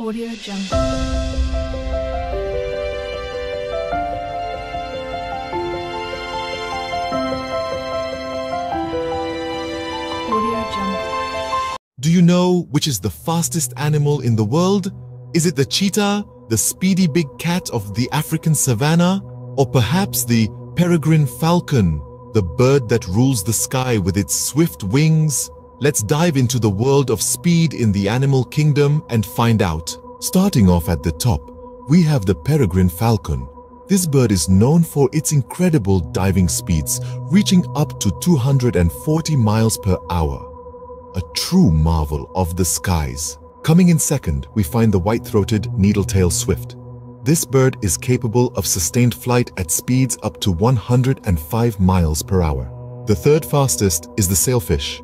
Audio Jungle. Do you know which is the fastest animal in the world? Is it the cheetah, the speedy big cat of the African savanna, or perhaps the peregrine falcon, the bird that rules the sky with its swift wings? Let's dive into the world of speed in the animal kingdom and find out. Starting off at the top, we have the peregrine falcon. This bird is known for its incredible diving speeds, reaching up to 240 miles per hour a true marvel of the skies. Coming in second, we find the white-throated needletail swift. This bird is capable of sustained flight at speeds up to 105 miles per hour. The third fastest is the sailfish,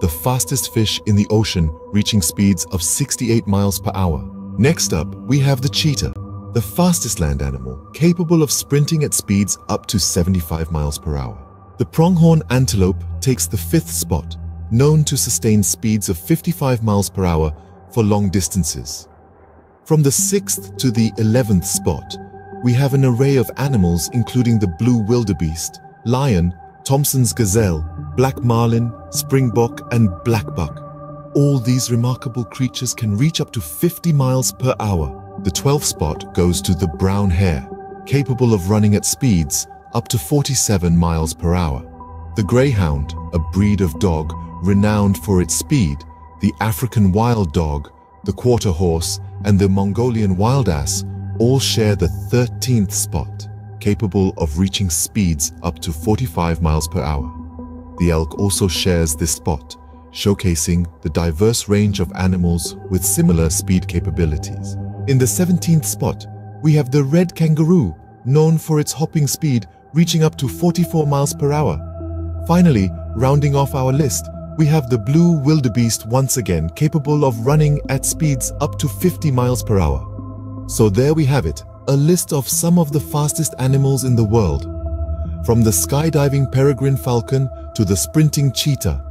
the fastest fish in the ocean reaching speeds of 68 miles per hour. Next up, we have the cheetah, the fastest land animal, capable of sprinting at speeds up to 75 miles per hour. The pronghorn antelope takes the fifth spot, known to sustain speeds of 55 miles per hour for long distances. From the 6th to the 11th spot, we have an array of animals including the blue wildebeest, lion, Thomson's gazelle, black marlin, springbok, and blackbuck. All these remarkable creatures can reach up to 50 miles per hour. The 12th spot goes to the brown hare, capable of running at speeds up to 47 miles per hour. The greyhound, a breed of dog renowned for its speed, the African wild dog, the quarter horse, and the Mongolian wild ass all share the 13th spot, capable of reaching speeds up to 45 miles per hour. The elk also shares this spot, showcasing the diverse range of animals with similar speed capabilities. In the 17th spot, we have the red kangaroo, known for its hopping speed reaching up to 44 miles per hour. Finally, rounding off our list, we have the blue wildebeest once again capable of running at speeds up to 50 miles per hour. So there we have it, a list of some of the fastest animals in the world. From the skydiving peregrine falcon to the sprinting cheetah,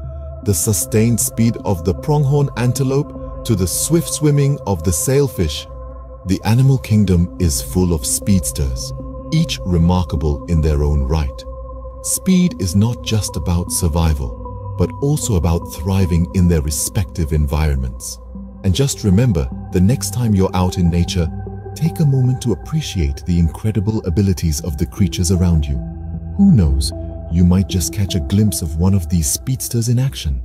the sustained speed of the pronghorn antelope to the swift swimming of the sailfish. The animal kingdom is full of speedsters, each remarkable in their own right. Speed is not just about survival, but also about thriving in their respective environments. And just remember, the next time you're out in nature, take a moment to appreciate the incredible abilities of the creatures around you. Who knows, you might just catch a glimpse of one of these speedsters in action.